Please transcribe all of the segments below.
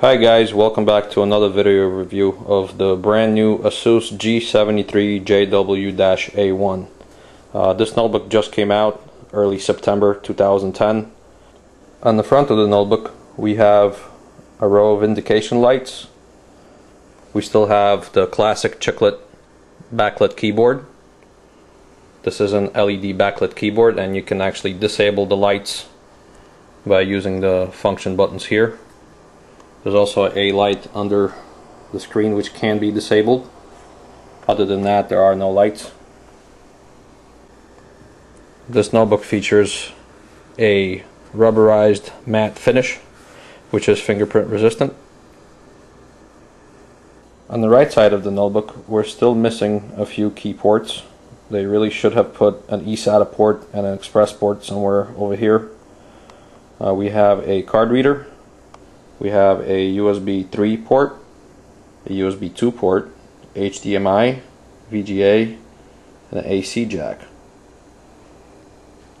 Hi guys, welcome back to another video review of the brand new Asus G73JW-A1. Uh, this notebook just came out early September 2010. On the front of the notebook we have a row of indication lights. We still have the classic chiclet backlit keyboard. This is an LED backlit keyboard and you can actually disable the lights by using the function buttons here. There's also a light under the screen which can be disabled. Other than that there are no lights. This notebook features a rubberized matte finish which is fingerprint resistant. On the right side of the notebook we're still missing a few key ports. They really should have put an eSATA port and an express port somewhere over here. Uh, we have a card reader we have a USB 3 port, a USB 2 port, HDMI, VGA, and an AC jack.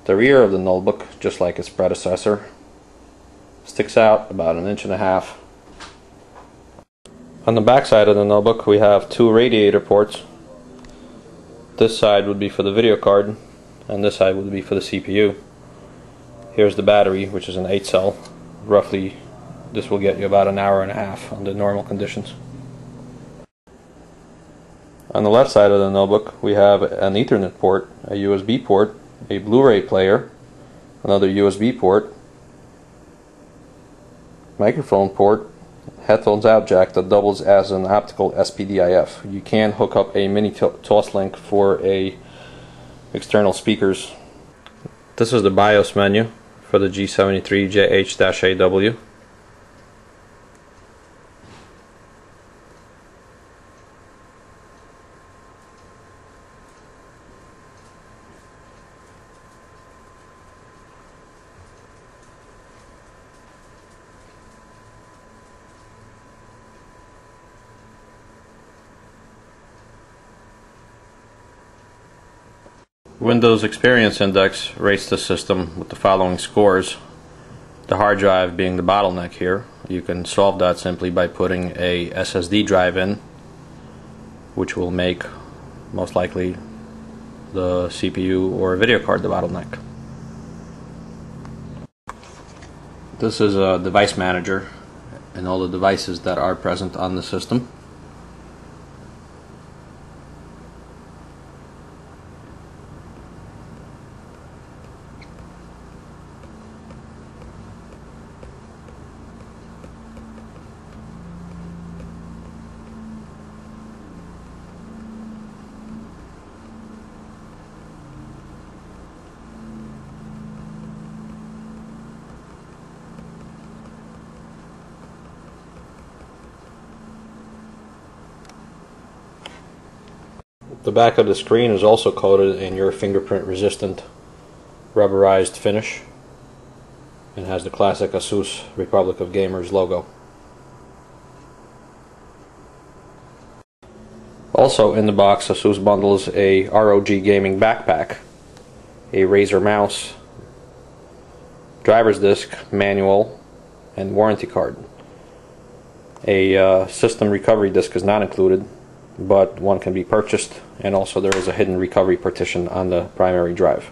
The rear of the notebook, just like its predecessor, sticks out about an inch and a half. On the back side of the notebook we have two radiator ports. This side would be for the video card and this side would be for the CPU. Here's the battery which is an 8 cell, roughly this will get you about an hour and a half under normal conditions. On the left side of the notebook we have an Ethernet port, a USB port, a Blu-ray player, another USB port, microphone port, headphones out jack that doubles as an optical SPDIF. You can hook up a mini Toslink for a external speakers. This is the BIOS menu for the G73JH-AW. Windows Experience Index rates the system with the following scores. The hard drive being the bottleneck here. You can solve that simply by putting a SSD drive in, which will make most likely the CPU or video card the bottleneck. This is a device manager and all the devices that are present on the system. The back of the screen is also coated in your fingerprint resistant rubberized finish and has the classic Asus Republic of Gamers logo. Also in the box Asus bundles a ROG gaming backpack, a Razer mouse, driver's disc, manual, and warranty card. A uh, system recovery disc is not included but one can be purchased and also there is a hidden recovery partition on the primary drive.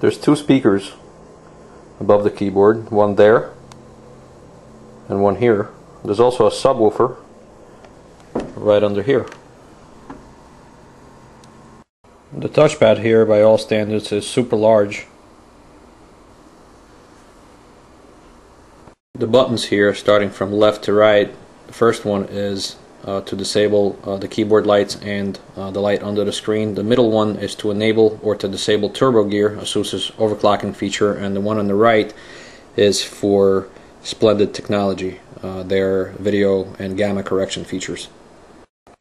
There's two speakers above the keyboard, one there and one here. There's also a subwoofer right under here. The touchpad here by all standards is super large. The buttons here starting from left to right first one is uh, to disable uh, the keyboard lights and uh, the light under the screen. The middle one is to enable or to disable turbo gear, ASUS's overclocking feature, and the one on the right is for Splendid Technology, uh, their video and gamma correction features.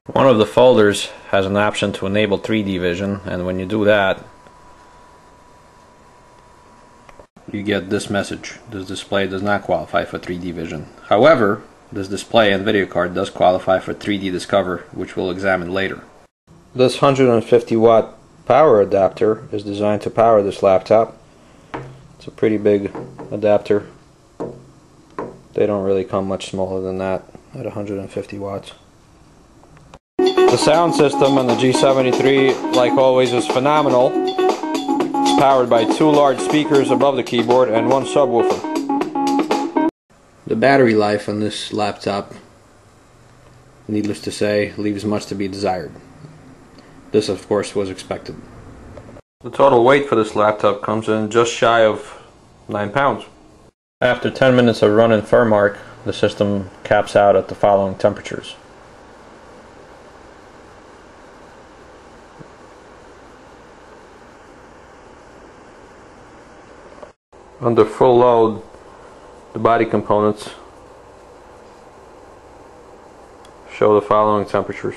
One of the folders has an option to enable 3D vision, and when you do that, you get this message. This display does not qualify for 3D vision. However, this display and video card does qualify for 3D Discover, which we'll examine later. This 150 watt power adapter is designed to power this laptop. It's a pretty big adapter. They don't really come much smaller than that at 150 watts. The sound system on the G73, like always, is phenomenal. It's powered by two large speakers above the keyboard and one subwoofer. The battery life on this laptop, needless to say, leaves much to be desired. This, of course, was expected. The total weight for this laptop comes in just shy of 9 pounds. After 10 minutes of running Furmark, the system caps out at the following temperatures. Under full load, the body components show the following temperatures.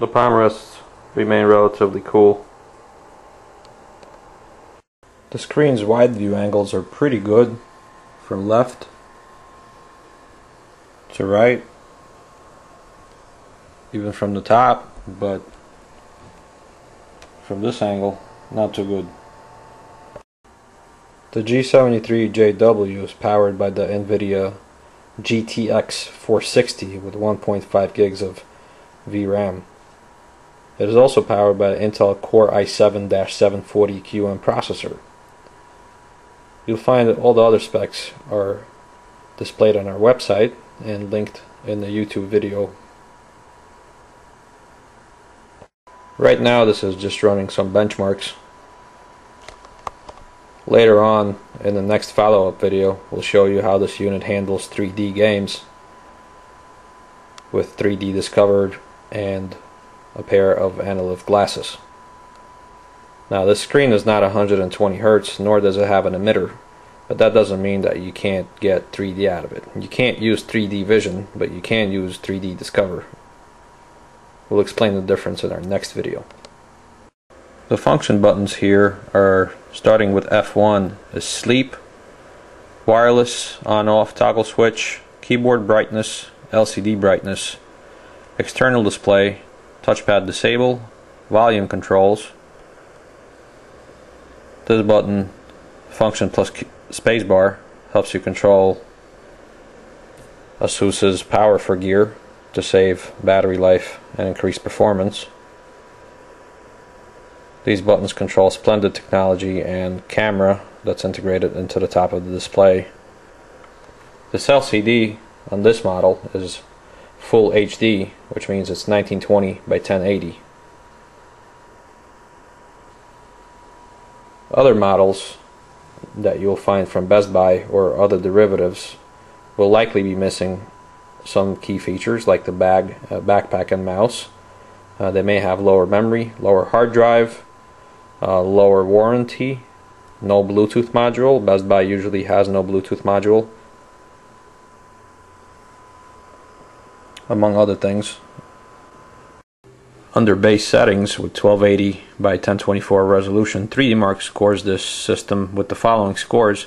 The palm rests remain relatively cool. The screen's wide view angles are pretty good from left to right even from the top but from this angle not too good. The G73JW is powered by the NVIDIA GTX 460 with 1.5 gigs of VRAM. It is also powered by an Intel Core i7-740QM processor. You'll find that all the other specs are displayed on our website and linked in the YouTube video. Right now this is just running some benchmarks. Later on in the next follow-up video we'll show you how this unit handles 3D games with 3D discovered and a pair of anaglyph glasses. Now this screen is not 120 Hertz nor does it have an emitter but that doesn't mean that you can't get 3D out of it. You can't use 3D vision but you can use 3D discover. We'll explain the difference in our next video. The function buttons here are starting with F1 is sleep, wireless on off toggle switch, keyboard brightness, LCD brightness, external display, touchpad disable, volume controls. This button, function plus spacebar, helps you control ASUS's Power4Gear to save battery life and increase performance. These buttons control Splendid technology and camera that's integrated into the top of the display. This LCD on this model is full HD, which means it's 1920 by 1080. Other models that you'll find from Best Buy or other derivatives will likely be missing some key features like the bag, uh, backpack and mouse. Uh, they may have lower memory, lower hard drive, uh, lower warranty, no Bluetooth module. Best Buy usually has no Bluetooth module. among other things. Under base settings with 1280 by 1024 resolution, 3D Mark scores this system with the following scores,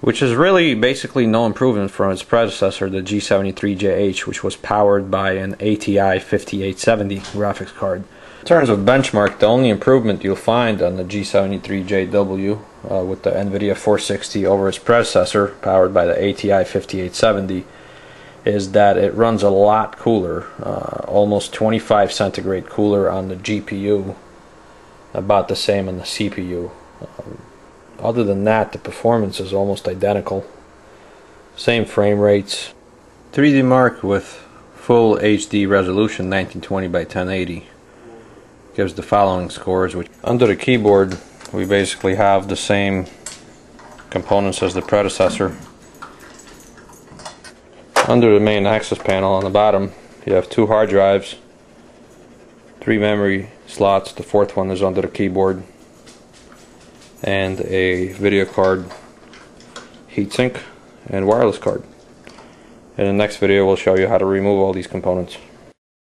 which is really basically no improvement from its predecessor, the G73JH, which was powered by an ATI 5870 graphics card. In terms of benchmark, the only improvement you'll find on the G73JW uh, with the NVIDIA 460 over its predecessor, powered by the ATI 5870, is that it runs a lot cooler, uh, almost 25 centigrade cooler on the GPU, about the same on the CPU. Um, other than that, the performance is almost identical. Same frame rates. 3D Mark with full HD resolution 1920 by 1080 gives the following scores. Which under the keyboard, we basically have the same components as the predecessor. Under the main access panel on the bottom, you have two hard drives, three memory slots, the fourth one is under the keyboard, and a video card, heatsink, and wireless card. In the next video we'll show you how to remove all these components.